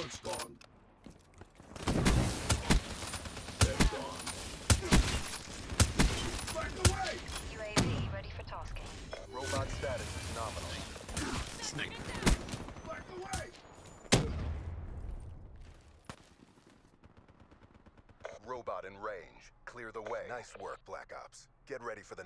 Alert's gone. They're gone. Back away! UAV ready for tasking. Robot status is nominal. Snake. Back away! Robot in range. Clear the way. Nice work, Black Ops. Get ready for the